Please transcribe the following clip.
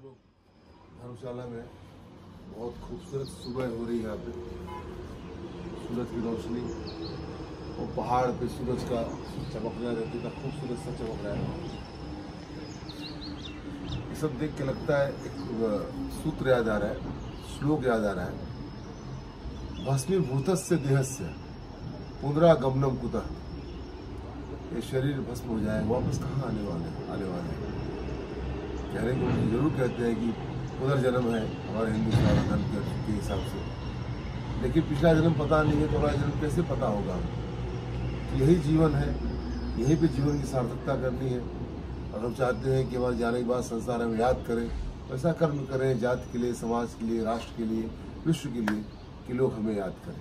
धर्मशाला में बहुत खूबसूरत सुबह हो रही है यहाँ पे। सूरज की रोशनी और पहाड़ पे सूरज का चमकना है खूबसूरत सा चमक रहा है। ये सब देख के लगता है एक सूत्र याद आ रहा है, श्लोक याद आ रहा है। भस्मीभूत से देहस्य पुनरागमनम कुतः। ये शरीर भस्म हो जाए वापस कहाँ आने वाले आने वाले हैं? कहने को ज़रूर कहते हैं कि पुनर्जन्म है, हमारे हिंदू धर्म के हिसाब से। लेकिन पिछला जन्म पता नहीं है तो हमारा जन्म कैसे पता होगा? तो यही जीवन है, यहीं पे जीवन की सार्थकता करनी है। और हम चाहते हैं कि हमारे जाने के बाद संसार हमें याद करें ऐसा कर्म करें जाति के लिए, समाज के लिए, राष्ट्र के लिए, विश्व के लिए, कि लोग हमें याद करें।